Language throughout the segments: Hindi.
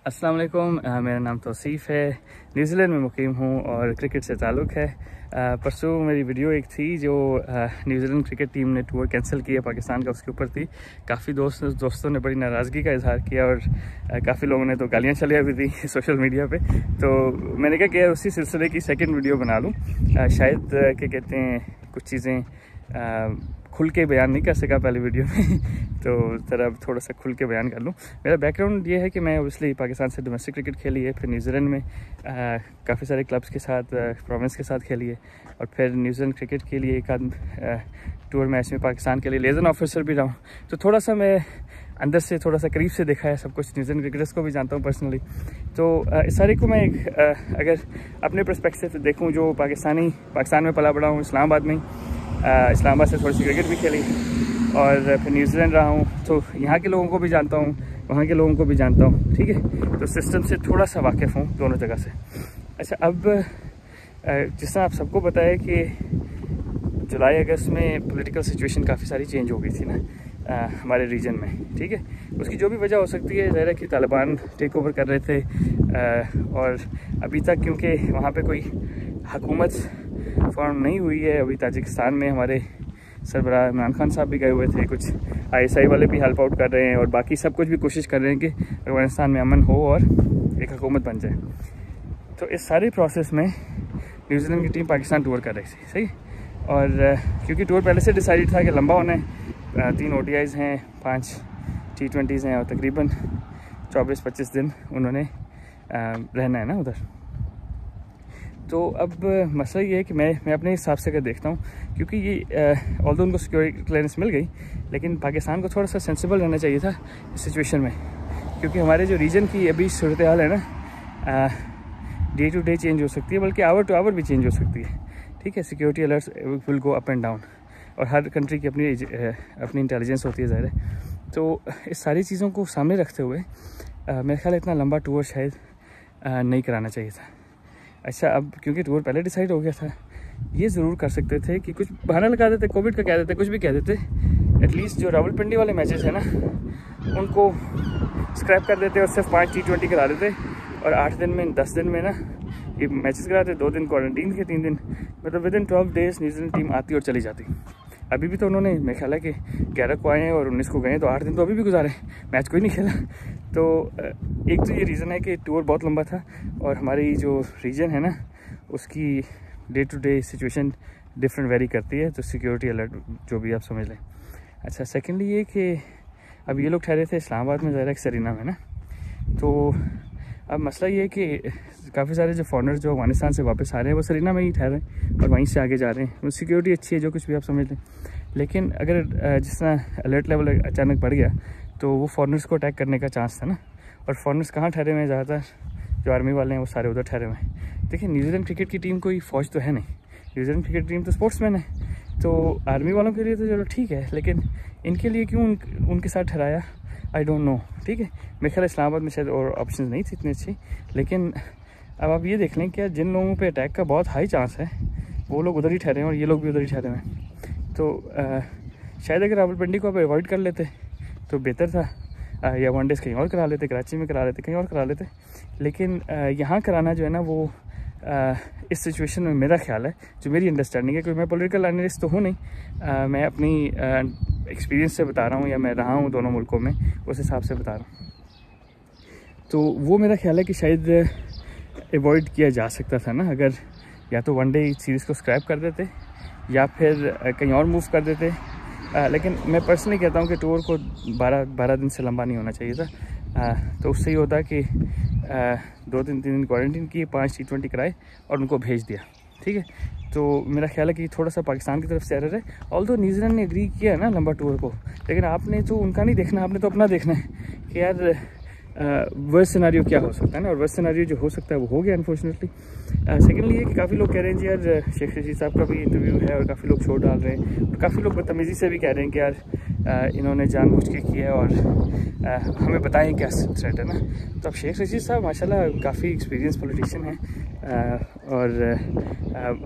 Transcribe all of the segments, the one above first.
अस्सलाम वालेकुम मेरा नाम तौसीफ़ है। न्यूजीलैंड में मुकीम हूँ और क्रिकेट से ताल्लुक़ है। परसों मेरी वीडियो एक थी जो न्यूजीलैंड क्रिकेट टीम ने टूर कैंसिल किया पाकिस्तान का, उसके ऊपर थी। काफ़ी दोस्त, दोस्तों ने बड़ी नाराज़गी का इजहार किया और काफ़ी लोगों ने तो गालियाँ चलिया भी थी सोशल मीडिया पे। तो मैंने कहा कि उसी सिलसिले की सेकेंड वीडियो बना लूँ। शायद क्या कहते हैं, कुछ चीज़ें खुल के बयान नहीं कर सका पहले वीडियो में। तो ज़रा थोड़ा सा खुल के बयान कर लूँ। मेरा बैकग्राउंड ये है कि मैं ओबियसली पाकिस्तान से डोमेस्टिक क्रिकेट खेली है, फिर न्यूजीलैंड में काफ़ी सारे क्लब्स के साथ प्रोविंस के साथ खेली है, और फिर न्यूजीलैंड क्रिकेट के लिए एक आध टूर मैच में पाकिस्तान के लिए लेजन ऑफिसर भी रहा तो थोड़ा सा मैं अंदर से, थोड़ा सा करीब से देखा है सब कुछ। न्यूजीलैंड क्रिकेटर्स को भी जानता हूँ पर्सनली तो इस सारे को मैं एक अगर अपने परस्पेक्टिव से देखूँ, जो पाकिस्तानी, पाकिस्तान में पला बड़ा हूँ, इस्लामाबाद में इस्लामाबाद से थोड़ी सी क्रिकेट भी खेली और फिर न्यूजीलैंड रहा हूँ। तो यहाँ के लोगों को भी जानता हूँ वहाँ के लोगों को भी जानता हूँ ठीक है? तो सिस्टम से थोड़ा सा वाकिफ़ हूँ दोनों जगह से। अच्छा अब जिस तरह आप सबको बताया कि जुलाई अगस्त में पॉलिटिकल सिचुएशन काफ़ी सारी चेंज हो गई थी ना आ, हमारे रीजन में ठीक है? उसकी जो भी वजह हो सकती है ज़ाहिर है कि तालिबान टेक ओवर कर रहे थे आ, और अभी तक क्योंकि वहाँ पे कोई हकूमत फॉर्म नहीं हुई है। अभी ताजिकिस्तान में हमारे सरबराह इमरान खान साहब भी गए हुए थे। कुछ आईएसआई वाले भी हेल्प आउट कर रहे हैं और बाकी सब कुछ भी कोशिश कर रहे हैं कि अफ़गानिस्तान में अमन हो और एक हकूमत बन जाए। तो इस सारे प्रोसेस में न्यूजीलैंड की टीम पाकिस्तान टूर कर रही थी। सही? और क्योंकि टूर पहले से डिसाइड था कि लंबा होना है। तीन ओ हैं, पाँच टी ट्वेंटीज़ हैं और तकरीबन चौबीस पच्चीस दिन उन्होंने रहना है ना उधर। तो अब मसला ये है कि मैं मैं अपने हिसाब से अगर देखता हूँ, क्योंकि ये ऑल उनको सिक्योरिटी क्लियरेंस मिल गई, लेकिन पाकिस्तान को थोड़ा सा सेंसिबल रहना चाहिए था इस सिचुएशन में। क्योंकि हमारे जो रीजन की अभी सूरत हाल है ना डे टू डे चेंज हो सकती है, बल्कि आवर टू आवर भी चेंज हो सकती है। ठीक है security alert will go up and down और हर कंट्री की अपनी अपनी इंटेलिजेंस होती है ज़ाहिर है। तो इस सारी चीज़ों को सामने रखते हुए मेरे ख्याल इतना लंबा टूर शायद नहीं कराना चाहिए था। अच्छा अब, क्योंकि टूर पहले डिसाइड हो गया था, ये ज़रूर कर सकते थे कि कुछ बहाना लगा देते कोविड का कह देते, कुछ भी कह देते। एटलीस्ट जो रावलपिंडी वाले मैचेस हैं ना, उनको स्क्रैप कर देते और सिर्फ़ पाँच टी ट्वेंटी करा देते। और आठ दिन में, दस दिन में ना, ये मैचेस कराते, दो दिन क्वारंटीन के तीन दिन मतलब within twelve days New Zealand team आती और चली जाती। अभी भी तो उन्होंने, मेरे ख्याल है कि ग्यारह को आए हैं और उन्नीस को गए तो आठ दिन तो अभी भी गुजारे मैच कोई नहीं खेला। तो एक तो ये रीज़न है कि टूर बहुत लंबा था और हमारी जो रीजन है ना, उसकी day to day situation different very करती है तो सिक्योरिटी अलर्ट जो भी आप समझ लें। अच्छा सेकेंडली ये कि अब ये लोग ठहरे थे इस्लामाबाद में ज़रा एक सरीना में ना। तो अब मसला ये है कि काफ़ी सारे जो फॉरनर जो अफ़गानिस्तान से वापस आ रहे हैं वो सरीना में ही ठहरे और वहीं से आगे जा रहे हैं। सिक्योरिटी अच्छी है जो कुछ भी आप समझ लें। लेकिन अगर जिस तरह अलर्ट लेवल अचानक बढ़ गया तो वो फॉरनर्स को अटैक करने का चांस था ना। और फॉरनर्स कहाँ ठहरे हुए हैं ज़्यादातर? जो आर्मी वाले हैं वो सारे उधर ठहरे हुए हैं। देखिए न्यूजीलैंड क्रिकेट की टीम कोई फ़ौज तो है नहीं। न्यूजीलैंड क्रिकेट टीम तो स्पोर्ट्समैन है। तो आर्मी वालों के लिए तो चलो ठीक है लेकिन इनके लिए क्यों उन, उनके साथ ठहराया? आई डोंट नो ठीक है? मेरे ख्याल इस्लामाबाद में शायद और ऑप्शन नहीं थी इतनी अच्छी। लेकिन अब आप ये देख लें कि जिन लोगों पे अटैक का बहुत हाई चांस है वो लोग उधर ही ठहरे हैं और ये लोग भी उधर ही ठहरे हैं। तो आ, शायद अगर रावलपिंडी को आप अवॉइड कर लेते तो बेहतर था। आ, या वन डेज़ कहीं और करा लेते कराची में करा लेते कहीं और करा लेते। लेकिन यहाँ कराना जो है ना वो आ, इस सिचुएशन में मेरा ख्याल है जो मेरी अंडरस्टैंडिंग है क्योंकि मैं पॉलिटिकल एनालिस्ट तो हूँ नहीं। आ, मैं अपनी एक्सपीरियंस से बता रहा हूँ या मैं रहा हूँ दोनों मुल्कों में उस हिसाब से बता रहा हूँ। तो वो मेरा ख्याल है कि शायद अवॉइड किया जा सकता था ना? अगर या तो वन डे सीरीज़ को स्क्रैप कर देते या फिर कहीं और मूव कर देते। आ, लेकिन मैं पर्सनली कहता हूँ कि टूर को बारह बारह दिन से लंबा नहीं होना चाहिए था। आ, तो उससे ये होता कि आ, दो दिन तीन दिन क्वारंटीन किए पाँच टी ट्वेंटी कराए और उनको भेज दिया। ठीक है? तो मेरा ख्याल है कि थोड़ा सा पाकिस्तान की तरफ़ से एरर है। ऑल तो न्यूजीलैंड ने एग्री किया है ना लंबा टूर को लेकिन आपने तो उनका नहीं देखना आपने तो अपना देखना है कि यार वर्स सिनारियो क्या हो सकता है ना? और वर्स सिनारियो जो हो सकता है वो हो गया अनफॉर्चुनेटली सेकेंडली ये कि काफ़ी लोग कह रहे हैं जी यार शेख रशीद साहब का भी इंटरव्यू है और काफ़ी लोग शो डाल रहे हैं। और काफ़ी लोग बदतमीज़ी से भी कह रहे हैं कि यार आ, इन्होंने जानबूझ के किया है और आ, हमें बताएँ क्या थ्रेट है ना? तो अब शेख रशीद साहब माशाल्लाह काफ़ी एक्सपीरियंस पॉलिटिशियन हैं। और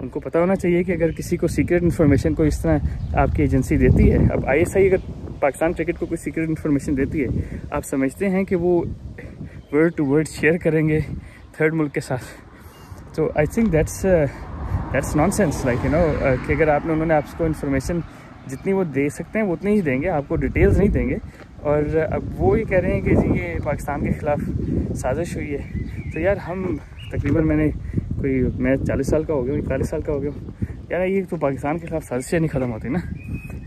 उनको पता होना चाहिए कि अगर किसी को सीक्रेट इन्फॉर्मेशन को इस तरह आपकी एजेंसी देती है अब आईएसआई अगर पाकिस्तान क्रिकेट को कोई सीक्रेट इन्फॉर्मेशन देती है। आप समझते हैं कि वो वर्ड टू वर्ड शेयर करेंगे थर्ड मुल्क के साथ। तो I think that's that's nonsense like you know कि अगर आपने, उन्होंने आपको इन्फॉर्मेशन जितनी वो दे सकते हैं, वो उतनी ही देंगे, आपको डिटेल्स नहीं देंगे। और अब वो ये कह रहे हैं कि जी, ये पाकिस्तान के ख़िलाफ़ साजिश हुई है। तो यार, हम तकरीबन मैंने कोई, मैं चालीस साल का हो गया इकतालीस साल का हो गया यार, ये तो पाकिस्तान के ख़िलाफ़ साजिशें नहीं ख़त्म होती ना।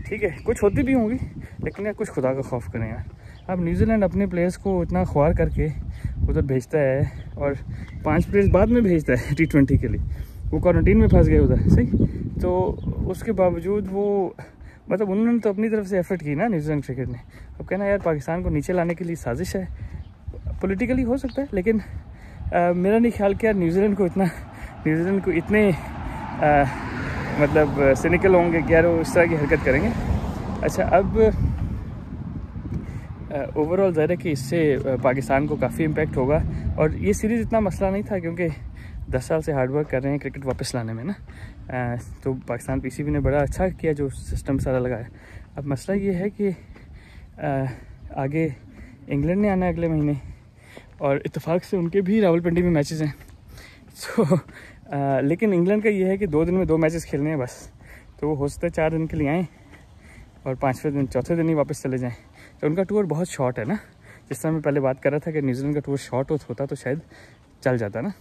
ठीक है, कुछ होती भी होंगी लेकिन यार कुछ खुदा का खौफ करें यार। अब न्यूजीलैंड अपने प्लेयर्स को इतना ख्वार करके उधर भेजता है और पाँच प्लेयर्स बाद में भेजता है टी ट्वेंटी के लिए। वो क्वारंटीन में फंस गए उधर सही? तो उसके बावजूद वो मतलब उन्होंने तो अपनी तरफ़ से एफर्ट की ना न्यूजीलैंड क्रिकेट ने। अब कहना यार पाकिस्तान को नीचे लाने के लिए साजिश है। पॉलिटिकली हो सकता है लेकिन आ, मेरा नहीं ख्याल कि यार न्यूजीलैंड को इतना न्यूजीलैंड को इतने आ, मतलब सिनिकल होंगे कि यार वो इस तरह की हरकत करेंगे। अच्छा अब ओवरऑल ज़ाहिर है कि इससे पाकिस्तान को काफ़ी इम्पेक्ट होगा। और ये सीरीज़ इतना मसला नहीं था क्योंकि दस साल से हार्ड वर्क कर रहे हैं क्रिकेट वापस लाने में ना। तो पाकिस्तान पीसीबी ने बड़ा अच्छा किया जो सिस्टम सारा लगाया। अब मसला ये है कि आगे इंग्लैंड ने आना है अगले महीने और इतफाक़ से उनके भी रावलपिंडी में मैचेस हैं। आ, लेकिन इंग्लैंड का ये है कि दो दिन में दो मैचेस खेलने हैं बस। तो वो हो सकता है चार दिन के लिए आएँ। और पाँचवें दिन, चौथे दिन ही वापस चले जाएँ। तो उनका टूर बहुत शॉर्ट है ना? जिस तरह मैं पहले बात कर रहा था कि न्यूजीलैंड का टूर शॉर्ट होता तो शायद चल जाता ना?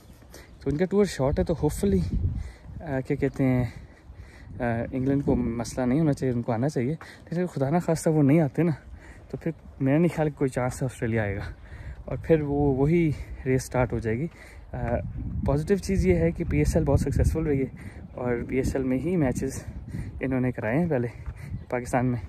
तो उनका टूर शॉर्ट है तो होपफुली क्या कहते हैं इंग्लैंड को मसला नहीं होना चाहिए, उनको आना चाहिए। लेकिन खुदा ना खास्ता वो नहीं आते ना तो फिर मेरा नहीं ख्याल कोई चांस ऑस्ट्रेलिया आएगा। और फिर वो, वही रेस स्टार्ट हो जाएगी। पॉजिटिव चीज़ ये है कि पीएसएल बहुत सक्सेसफुल रही है और पीएसएल में ही मैचेस इन्होंने कराए हैं पहले। पाकिस्तान में।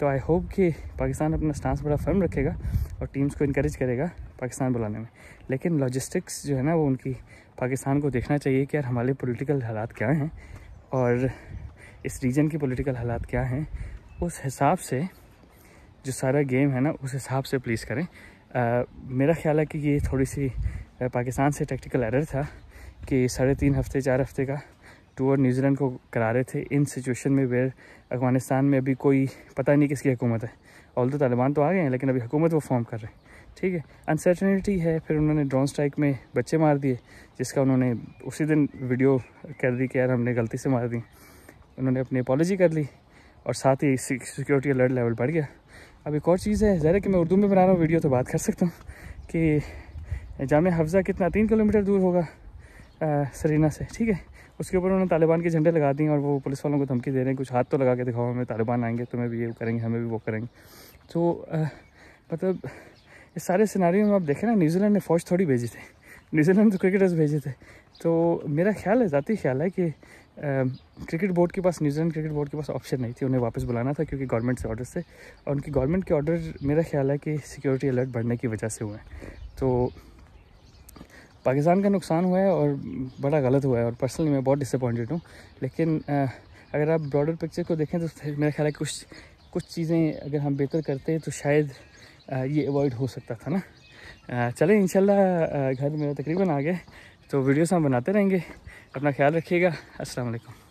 तो आई होप कि पाकिस्तान अपना स्टांस बड़ा फर्म रखेगा और टीम्स को इनक्रेज करेगा पाकिस्तान बुलाने में। लेकिन लॉजिस्टिक्स जो है ना वो उनकी पाकिस्तान को देखना चाहिए कि यार हमारे पॉलिटिकल हालात क्या हैं और इस रीजन की पॉलिटिकल हालात क्या हैं। उस हिसाब से जो सारा गेम है ना उस हिसाब से प्लीज़ करें। आ, मेरा ख्याल है कि ये थोड़ी सी पाकिस्तान से टेक्टिकल एरर था कि साढ़े तीन हफ़्ते चार हफ़्ते का टूर न्यूजीलैंड को करा रहे थे इन सिचुएशन में वेर अफ़गानिस्तान में अभी कोई पता नहीं किसकी हुकूमत है। ऑल तो तालिबान तो आ गए हैं, लेकिन अभी हुकूमत वो फॉर्म कर रहे हैं। ठीक है अनसर्टनिटी है, फिर उन्होंने ड्रोन स्ट्राइक में बच्चे मार दिए, जिसका उन्होंने उसी दिन वीडियो कर दी कि यार हमने गलती से मार दी। उन्होंने अपनी अपॉलोजी कर ली और साथ ही सिक्योरिटी अलर्ट लेवल बढ़ गया। अब एक और चीज़ है ज़रा कि मैं उर्दू में बना रहा हूँ वीडियो तो बात कर सकता हूँ कि जाम हफ्ज़ा कितना, तीन किलोमीटर दूर होगा सरीना से। ठीक है उसके ऊपर उन्होंने तालिबान के झंडे लगा दिए और वो पुलिस वालों को धमकी दे रहे हैं, कुछ हाथ तो लगा के दिखाओ, हमें तालिबान आएँगे, तुम्हें भी ये करेंगे, हमें भी वो करेंगे। तो मतलब इस सारे सिनारी में आप देखें ना, न्यूजीलैंड ने फ़ौज थोड़ी भेजी थी। न्यूजीलैंड तो क्रिकेटर्स भेजे थे। तो मेरा ख्याल है, ज़ाती ख्याल है कि क्रिकेट बोर्ड के पास, न्यूजीलैंड क्रिकेट बोर्ड के पास ऑप्शन नहीं थी, उन्हें वापस बुलाना था क्योंकि गवर्नमेंट से ऑर्डर से। और उनकी गवर्नमेंट के ऑर्डर, मेरा ख्याल है कि सिक्योरिटी अलर्ट बढ़ने की वजह से हुए हैं। तो पाकिस्तान का नुकसान हुआ है और बड़ा गलत हुआ है और पर्सनली मैं बहुत डिसअपॉइंटेड हूँ। लेकिन अगर आप ब्रॉडर पिक्चर को देखें तो मेरा ख्याल है कुछ कुछ चीज़ें अगर हम बेहतर करते हैं तो शायद ये अवॉइड हो सकता था ना। चलें इन घर मेरा तकरीबन आ गए तो वीडियोस हम बनाते रहेंगे। अपना ख्याल रखिएगा। अस्सलाम वालेकुम